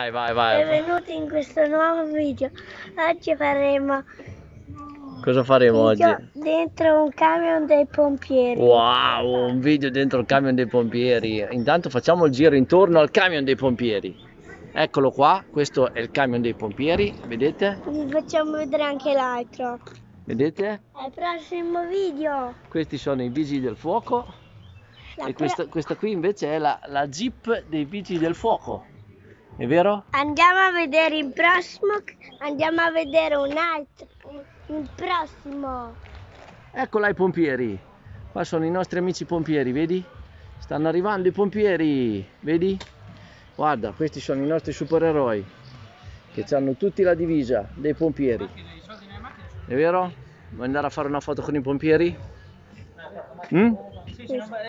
Vai, vai, vai. Benvenuti in questo nuovo video. Oggi faremo Cosa faremo oggi? dentro un camion dei pompieri. Wow, un video dentro il camion dei pompieri. Intanto facciamo il giro intorno al camion dei pompieri. Eccolo qua, questo è il camion dei pompieri, vedete? Vi facciamo vedere anche l'altro. Vedete? Al prossimo video. Questi sono i vigili del fuoco La e questa, questa qui invece è la, la jeep dei vigili del fuoco. È vero? Andiamo a vedere il prossimo. Andiamo a vedere un altro. Il prossimo. Ecco là i pompieri. Qua sono i nostri amici pompieri, vedi? Stanno arrivando i pompieri, vedi? Guarda, questi sono i nostri supereroi che hanno tutti la divisa dei pompieri. È vero? Vuoi andare a fare una foto con i pompieri? Mm? Sì.